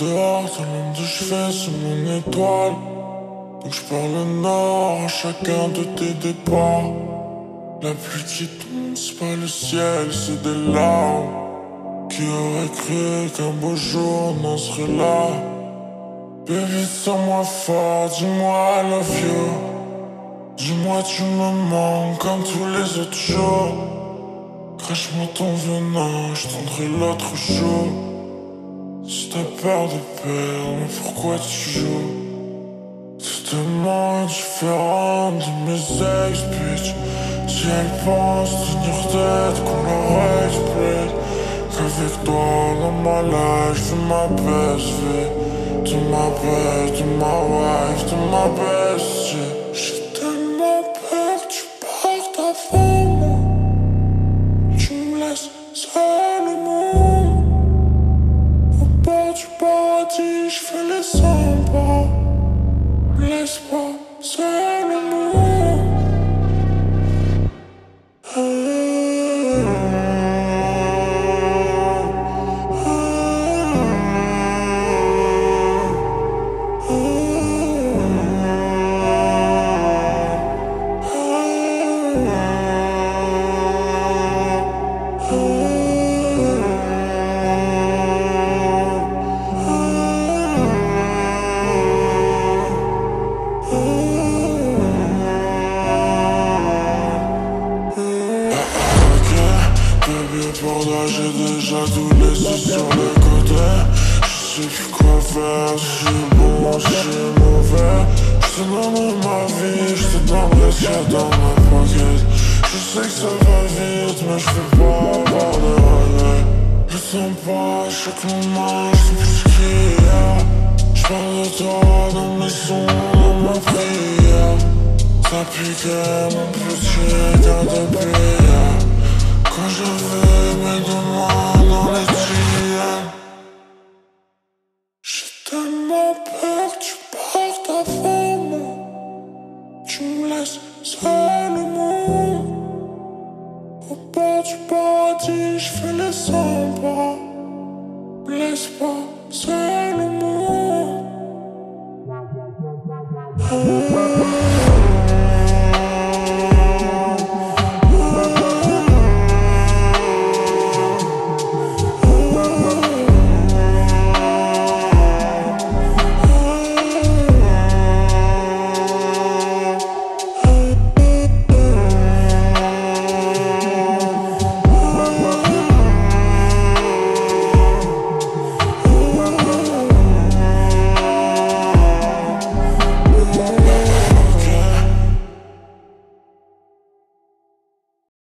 dehors, tout le monde de chevet sous mon étoile. Donc je parle le nord à chacun de tes départs. La pluie qui tombe, c'est pas le ciel, c'est des larmes. Qui aurait cru qu'un beau jour on en serait là? Baby, sens-moi fort, dis-moi I love you. Dis-moi tu me manques comme tous les autres jours. Crache-moi ton venin, je tendrai l'autre jour. Si t'as peur de perdre, mais pourquoi tu joues C'est tellement différent de mes ex, bitch Si elles pensent tenir tête qu'on leur explique Qu'avec toi, dans ma life, tu ma vie Tu ma best, tu ma wife, tu ma best J'ai tellement peur que tu partes avant je fais les 100 pas Laisse pas seul j'ai déjà tout laissé sur le côté. Je sais quoi faire, je suis bon, je suis mauvais Je donnerai ma vie, je te a dans ma pocket. Je sais que ça va vite, mais je pas avoir de regrets. Je sens pas, chaque moment, je plus ce qu'il y a. Je de toi dans mes sons, dans ma prière. Ça piquait mon petit gars de Quand j'avais mes deux mains dans les tiennes J'ai tellement peur que tu partes avant moi Tu me laisses seul au monde. Au bord du paradis, je fais les 100 pas. Me laisse pas seul